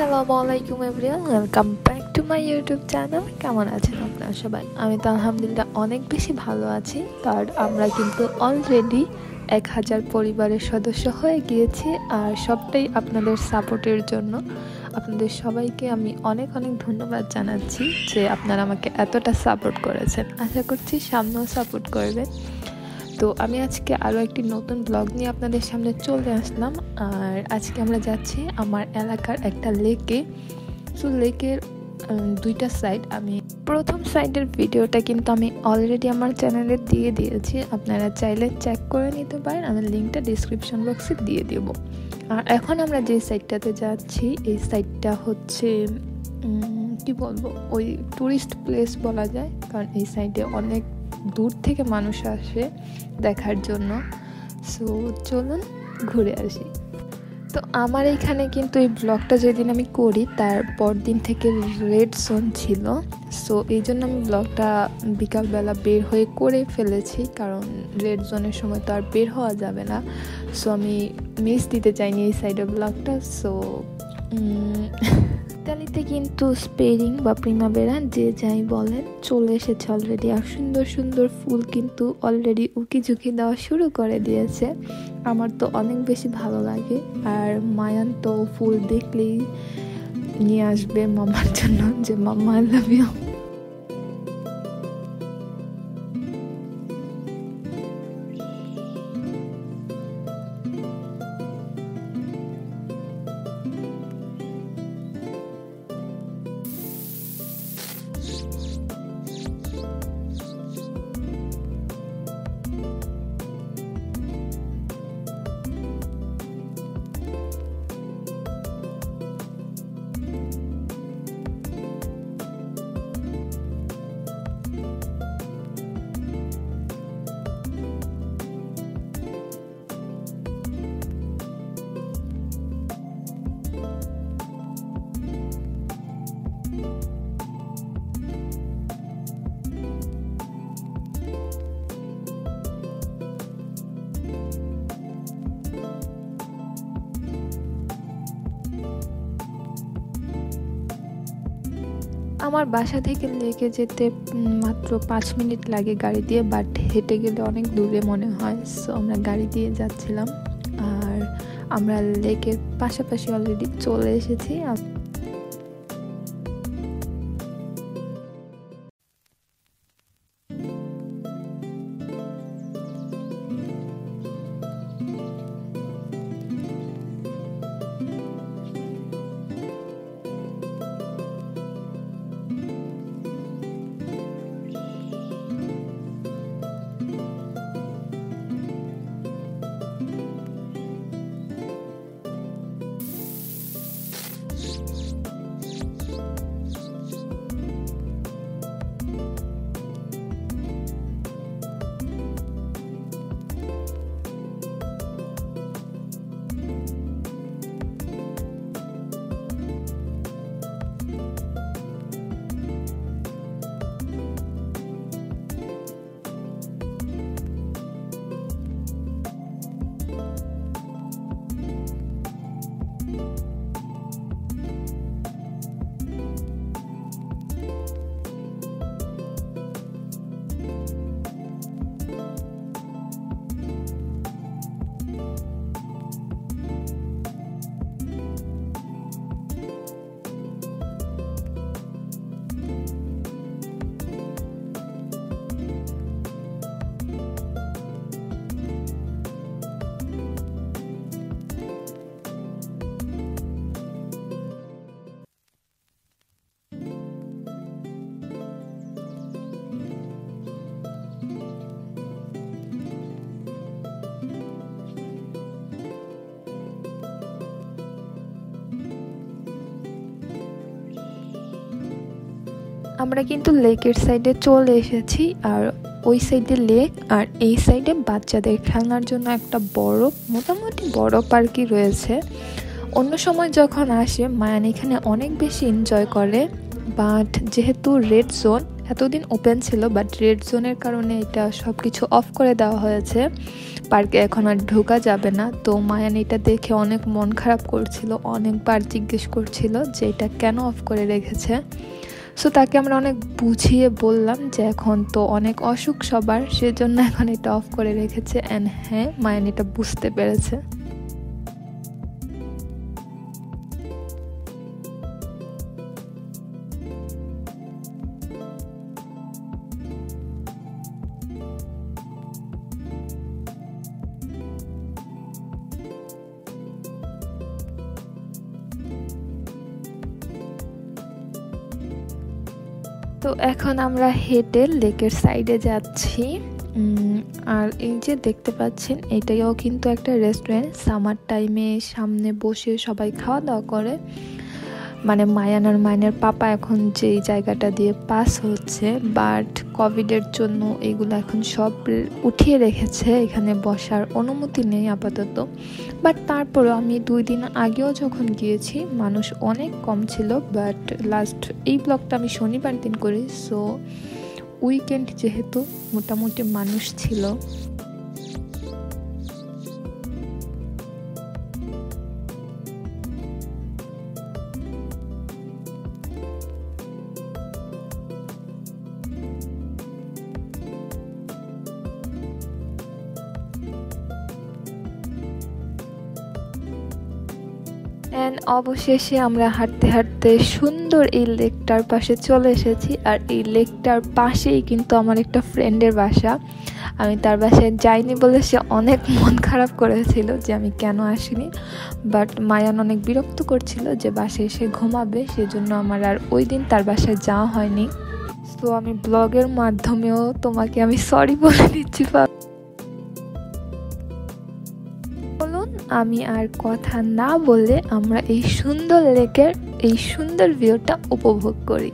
আসসালামু আলাইকুম everyone welcome back to my YouTube channel কেমন আছেন আপনারা সবাই? আমি তো আলহামদুলিল্লাহ অনেক বেশি ভালো আছি। কারণ আমরা কিন্তু অলরেডি এক হাজার পরিবারের সদস্য হয়ে গিয়েছি। আর সবটাই আপনাদের সাপোর্টের জন্য। আপনাদের সবাইকে আমি অনেক অনেক ধন্যবাদ জানাচ্ছি যে আপনারা আমাকে এতটা সাপোর্ট করেছেন। আশা করছি সামনেও সাপোর্ট করবেন। তো আমি আজকে আরও একটি নতুন ব্লগ নিয়ে আপনাদের সামনে চলে আসলাম। আর আজকে আমরা যাচ্ছি আমার এলাকার একটা লেকে সো লেকের দুইটা সাইড আমি প্রথম সাইডের ভিডিওটা কিন্তু আমি অলরেডি আমার চ্যানেলে দিয়ে দিয়েছি। আপনারা চাইলে চেক করে নিতে পারেন। আমি লিঙ্কটা ডিসক্রিপশন বক্সে দিয়ে দেব। আর এখন আমরা যে সাইডটাতে যাচ্ছি, এই সাইডটা হচ্ছে কি বলব? ওই ট্যুরিস্ট প্লেস বলা যায়। কারণ এই সাইডে অনেক দূর থেকে মানুষ আসে দেখার জন্য। সো চলুন ঘুরে আসি। তো আমার এইখানে কিন্তু এই ব্লগটা যেদিন আমি করি, তার পর দিন থেকে রেড জোন ছিল। সো এই জন্য আমি ব্লগটা বিকালবেলা বের হয়ে করে ফেলেছি, কারণ রেড জোনের সময় তো আর বের হওয়া যাবে না। সো আমি মিস দিতে চাইনি এই সাইডের ব্লগটা সো ইতালিতে কিন্তু স্পেরিং বা প্রিমাবেরা যে যাই বলেন চলে এসেছে অলরেডি আর সুন্দর সুন্দর ফুল কিন্তু অলরেডি উকি ঝুঁকি দেওয়া শুরু করে দিয়েছে। আমার তো অনেক বেশি ভালো লাগে। আর মায়ান তো ফুল দেখলেই নিয়ে আসবে মামার জন্য যে মামা আই লাভ ইউ আমার বাসা থেকে লেকে যেতে মাত্র পাঁচ মিনিট লাগে গাড়ি দিয়ে বাট হেঁটে গেলে অনেক দূরে মনে হয় সো আমরা গাড়ি দিয়ে যাচ্ছিলাম। আর আমরা লেকের পাশাপাশি অলরেডি চলে এসেছি আমরা কিন্তু লেকের সাইডে চলে এসেছি, আর ওই সাইডে লেক, আর এই সাইডে বাচ্চাদের খেলনার জন্য একটা বড়, মোটামুটি বড় পার্কই রয়েছে। অন্য সময় যখন আসে, মায়ান এখানে অনেক বেশি এনজয় করে বাট যেহেতু রেড জোন এতদিন ওপেন ছিল বাট রেড জোনের কারণে এটা সব কিছু অফ করে দেওয়া হয়েছে। পার্কে এখন আর ঢোকা যাবে না, তো মায়ান এটা দেখে অনেক মন খারাপ করছিল, অনেকবার জিজ্ঞেস করছিল যে এটা কেন অফ করে রেখেছে। সো তাকে আমরা অনেক বুঝিয়ে বললাম যে এখন তো অনেক অসুখ সবার, সেজন্য এখন এটা অফ করে রেখেছে। অ্যান্ড হ্যাঁ মায়ান এটা বুঝতে পেরেছে। তো এখন আমরা হেঁটে লেকের সাইডে যাচ্ছি। আর এই যে দেখতে পাচ্ছেন, এটাও কিন্তু একটা রেস্টুরেন্ট সামার টাইমে সামনে বসে সবাই খাওয়া দাওয়া করে। মানে মায়ান আর মায়ানের পাপা এখন যেই জায়গাটা দিয়ে পাস হচ্ছে বাট কোভিডের জন্য এগুলো এখন সব উঠিয়ে রেখেছে, এখানে বসার অনুমতি নেই আপাতত। বাট তারপরেও আমি দুই দিন আগেও যখন গিয়েছি, মানুষ অনেক কম ছিল বাট লাস্ট এই ব্লগটা আমি শনিবার দিন করি সো উইকেন্ড যেহেতু মোটামুটি মানুষ ছিল। অবশেষে আমরা হাঁটতে হাঁটতে সুন্দর এই লেকটার পাশে চলে এসেছি। আর এই লেকটার পাশেই কিন্তু আমার একটা ফ্রেন্ডের বাসা। আমি তার বাসায় যাইনি বলে সে অনেক মন খারাপ করেছিল যে আমি কেন আসিনি। বাট মায়ান অনেক বিরক্ত করছিল যে বাসায় এসে ঘুমাবে, সেজন্য আমার আর ওই দিন তার বাসায় যাওয়া হয়নি। তো আমি ব্লগের মাধ্যমেও তোমাকে আমি সরি বলে দিচ্ছি। আমি আর কথা না বলে আমরা এই সুন্দর লেকের এই সুন্দর ভিউটা উপভোগ করি।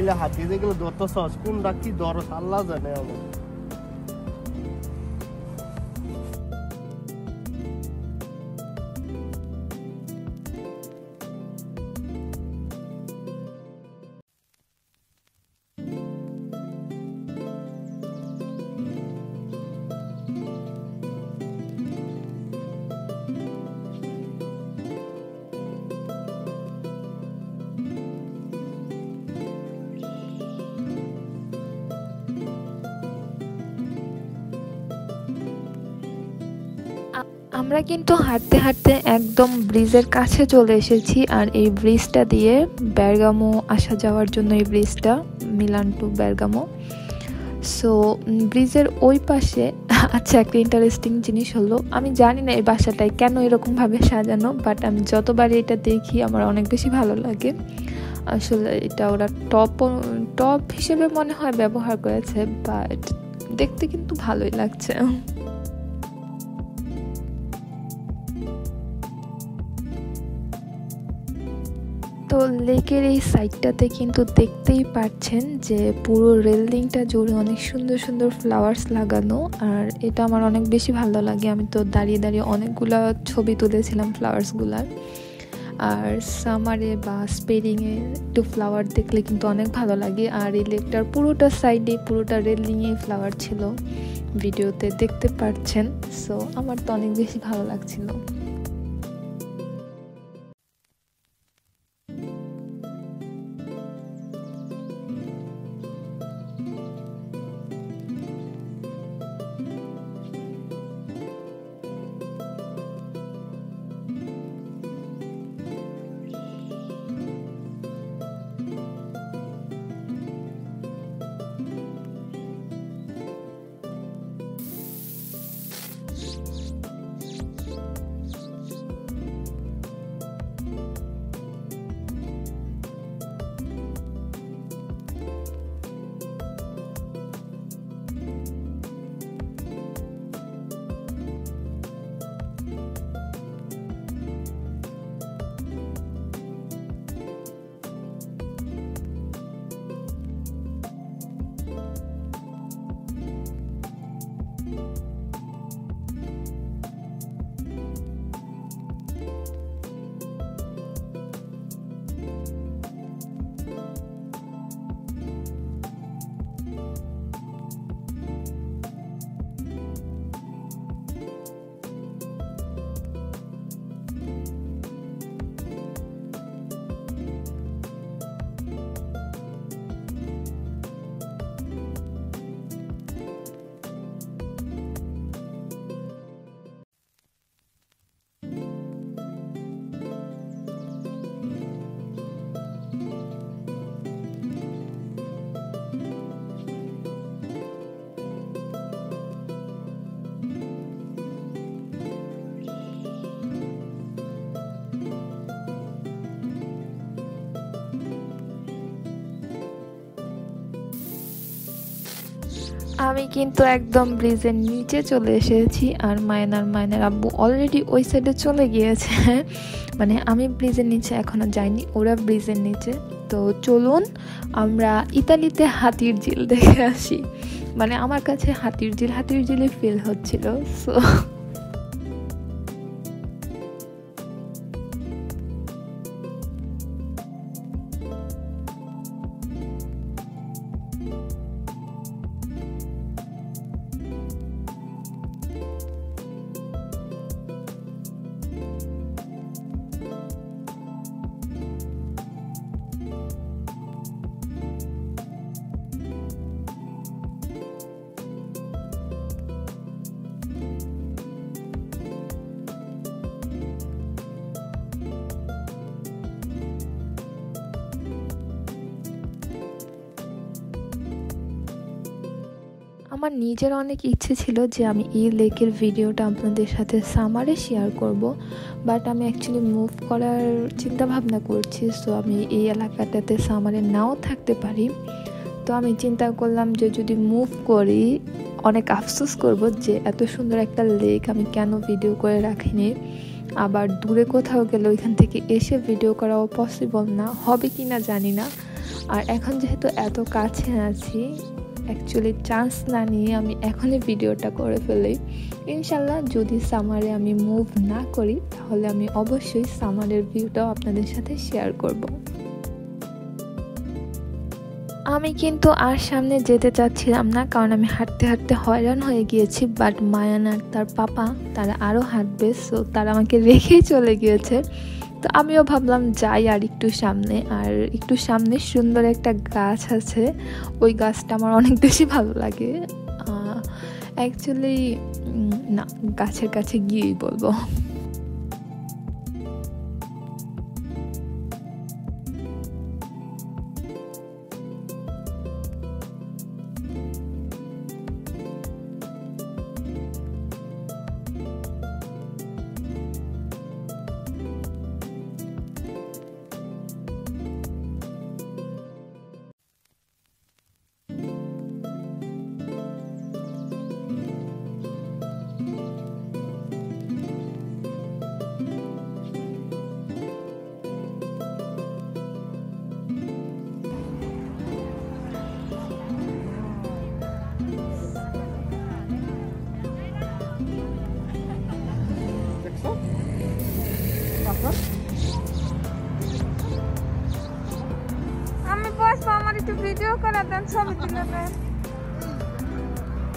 মহিলা হাতি যেগুলো সহজ কোনটা কি দর আল্লাহ জানে আমার। আমরা কিন্তু হাঁটতে হাঁটতে একদম ব্রিজের কাছে চলে এসেছি আর এই ব্রিজটা দিয়ে ব্যারগামো আসা যাওয়ার জন্য এই ব্রিজটা, মিলান টু ব্যারগামো। সো ব্রিজের ওই পাশে আচ্ছা একটা ইন্টারেস্টিং জিনিস হলো, আমি জানি না এই বাসাটায় কেন এরকমভাবে সাজানো বাট আমি যতবারই এটা দেখি, আমার অনেক বেশি ভালো লাগে। আসলে এটা ওরা টপ টপ হিসেবে মনে হয় ব্যবহার করেছে বাট দেখতে কিন্তু ভালোই লাগছে। তো লেকের এই সাইডটাতে কিন্তু দেখতেই পাচ্ছেন যে পুরো রেলিংটা জুড়ে অনেক সুন্দর সুন্দর ফ্লাওয়ার্স লাগানো। আর এটা আমার অনেক বেশি ভালো লাগে। আমি তো দাঁড়িয়ে দাঁড়িয়ে অনেকগুলো ছবি তুলেছিলাম ফ্লাওয়ার্সগুলার আর সামারে বা স্পেরিংয়ে একটু ফ্লাওয়ার দেখলে কিন্তু অনেক ভালো লাগে। আর এই লেকটার পুরোটা সাইডে পুরোটা রেলিংয়ে ফ্লাওয়ার ছিল। ভিডিওতে দেখতে পাচ্ছেন। সো আমার তো অনেক বেশি ভালো লাগছিল। আমি কিন্তু একদম ব্রিজের নিচে চলে এসেছি আর মায়নার মায়নার আব্বু অলরেডি ওই সাইডে চলে গিয়েছে। মানে আমি ব্রিজের নিচে এখনও যাইনি, ওরা ব্রিজের নিচে। তো চলুন আমরা ইতালিতে হাতির ঝিল দেখে আসি। মানে আমার কাছে হাতির ঝিল, হাতির ঝিলে ফিল হচ্ছিল সো আমার নিজের অনেক ইচ্ছে ছিল যে আমি এই লেকের ভিডিওটা আপনাদের সাথে সামারে শেয়ার করব বাট আমি অ্যাকচুয়ালি মুভ করার চিন্তা ভাবনা করছি সো আমি এই এলাকাটাতে সামারে নাও থাকতে পারি। তো আমি চিন্তা করলাম যে যদি মুভ করি, অনেক আফসোস করব যে এত সুন্দর একটা লেক আমি কেন ভিডিও করে রাখিনি। আবার দূরে কোথাও গেলে ওইখান থেকে এসে ভিডিও করাও পসিবল না, হবে কি না জানি না। আর এখন যেহেতু এত কাছে আছি অ্যাকচুয়ালি চান্স না নিয়ে আমি এখনই ভিডিওটা করে ফেলি। ইনশাল্লাহ যদি সামারে আমি মুভ না করি, তাহলে আমি অবশ্যই সামারের ভিউটাও আপনাদের সাথে শেয়ার করব। আমি কিন্তু আর সামনে যেতে চাচ্ছিলাম না, কারণ আমি হাঁটতে হাঁটতে হয়রান হয়ে গিয়েছি বাট মায়ান আর তার পাপা তারা আরও হাঁটবে সো তারা আমাকে রেখেই চলে গিয়েছে। তো আমিও ভাবলাম যাই আর একটু সামনে, আর একটু সামনে সুন্দর একটা গাছ আছে। ওই গাছটা আমার অনেক বেশি ভালো লাগে। অ্যাকচুয়ালি না, গাছের কাছে গিয়েই বলব।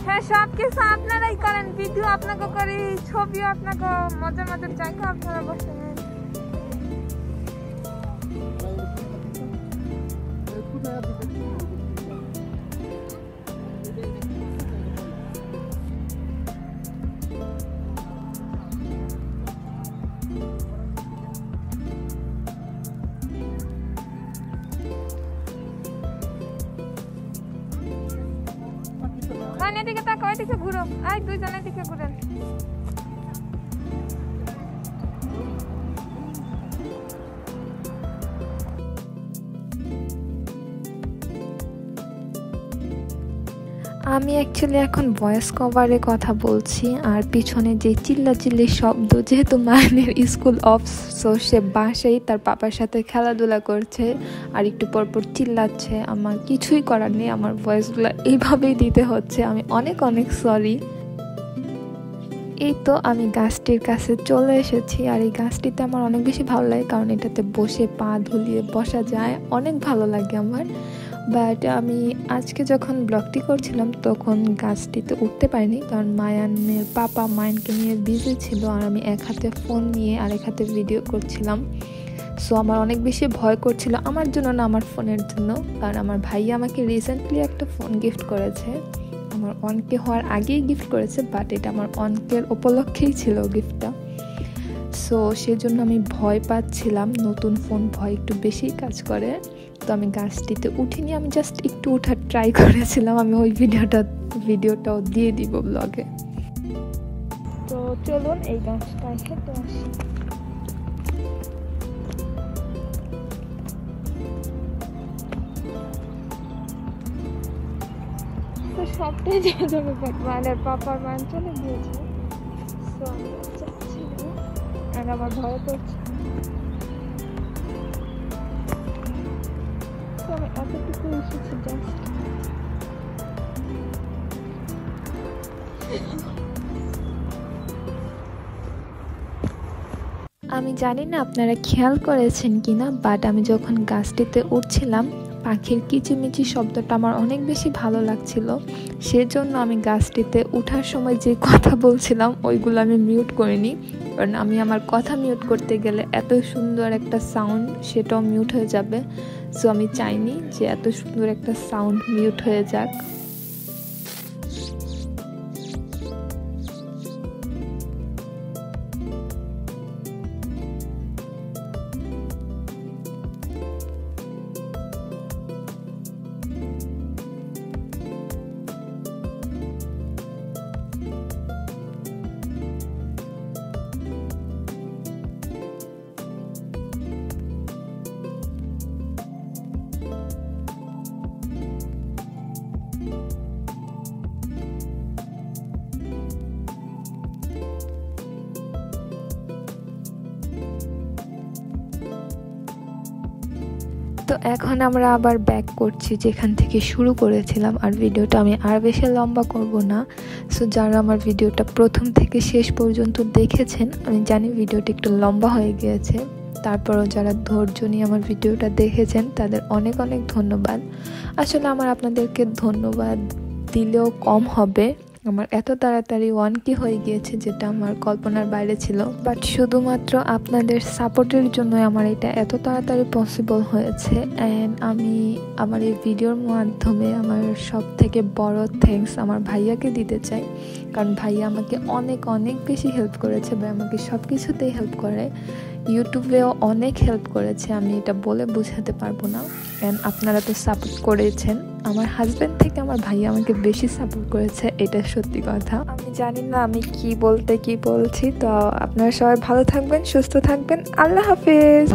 হ্যাঁ সব কিছু আপনারাই করেন। ভিডিও আপনাকে করি, ছবিও আপনাকে মজার মজার জায়গা আপনারা বসে এদিকে তাকাও এদিকে ঘুরো। এই দুইজন এদিকে ঘুরেন। আমি অ্যাকচুয়ালি এখন ভয়েস কভারে কথা বলছি, আর পিছনে যে চিল্লাচিল্লির শব্দ, যেহেতু মায়ের স্কুল অফ সো সে বাসায় তার পাপার সাথে খেলাধুলা করছে, আর একটু পরপর চিল্লাচ্ছে। আমার কিছুই করার নেই, আমার ভয়েসগুলো এইভাবেই দিতে হচ্ছে। আমি অনেক অনেক সরি এই তো আমি গাছটির কাছে চলে এসেছি, আর এই গাছটিতে আমার অনেক বেশি ভালো লাগে, কারণ এটাতে বসে পা ধুলিয়ে বসা যায়। অনেক ভালো লাগে আমার। বাট আমি আজকে যখন ব্লগটি করছিলাম, তখন গাছটিতে উঠতে পারিনি। কারণ মায়ানের পাপা মায়ানকে নিয়ে বিজি ছিল আর আমি এক হাতে ফোন নিয়ে আর এক হাতে ভিডিও করছিলাম। সো আমার অনেক বেশি ভয় করছিল আমার জন্য না, আমার ফোনের জন্য। কারণ আমার ভাই আমাকে রিসেন্টলি একটা ফোন গিফট করেছে। আমার অনকে হওয়ার আগেই গিফট করেছে বাট এটা আমার অনকের উপলক্ষেই ছিল গিফটটা সো সেজন্য আমি ভয় পাচ্ছিলাম। নতুন ফোন ভয় একটু বেশি কাজ করে। তো আমি গাছটিতে উঠিনি, আমি জাস্ট একটু ওঠার ট্রাই করেছিলাম, আমি ওই ভিডিওটা, ভিডিওটাও দিয়ে দিব ব্লগে তো চলুন এই গাছটায় হেঁটে আসি। সবটাই মায়ের পাপার মান চলে গিয়েছে তো আমি আমার ভয় করছে আমি এতটুকু এসেছি জাস্ট আমি জানি না আপনারা খেয়াল করেছেন কিনা বাট আমি যখন গাছটিতে উঠছিলাম, পাখির কিচিমিচি শব্দটা আমার অনেক বেশি ভালো লাগছিল। সেজন্য আমি গাছটিতে ওঠার সময় যে কথা বলছিলাম, ওইগুলো আমি মিউট করিনি, কারণ আমি আমার কথা মিউট করতে গেলে এত সুন্দর একটা সাউন্ড সেটাও মিউট হয়ে যাবে। সো আমি চাইনি যে এত সুন্দর একটা সাউন্ড মিউট হয়ে যাক। এখন আমরা আবার ব্যাক করছি যেখান থেকে শুরু করেছিলাম আর ভিডিওটা আমি আর বেশি লম্বা করব না। সো যারা আমার ভিডিওটা প্রথম থেকে শেষ পর্যন্ত দেখেছেন, আমি জানি ভিডিওটা একটু লম্বা হয়ে গিয়েছে। তারপরও যারা ধৈর্য নিয়ে আমার ভিডিওটা দেখেছেন, তাদের অনেক অনেক ধন্যবাদ। আসলে আমার আপনাদেরকে ধন্যবাদ দিলেও কম হবে। আমার এত তাড়াতাড়ি ওয়ান কি হয়ে গিয়েছে যেটা আমার কল্পনার বাইরে ছিল। বাট শুধুমাত্র আপনাদের সাপোর্টের জন্য আমার এটা এত তাড়াতাড়ি পসিবল হয়েছে। অ্যান্ড আমি আমার এই ভিডিওর মাধ্যমে আমার সব থেকে বড় থ্যাঙ্কস আমার ভাইয়াকে দিতে চাই। কারণ ভাইয়া আমাকে অনেক অনেক বেশি হেল্প করেছে বা আমাকে সব কিছুতেই হেল্প করে। ইউটিউবেও অনেক হেল্প করেছে, আমি এটা বলে বোঝাতে পারব না। অ্যান্ড আপনারা তো সাপোর্ট করেছেন। আমার হাজব্যান্ড থেকে আমার ভাই আমাকে বেশি সাপোর্ট করেছে, এটা সত্যি কথা। আমি জানি না আমি কি বলতে কি বলছি, তো আপনারা সবাই ভালো থাকবেন, সুস্থ থাকবেন। আল্লাহ হাফিজ!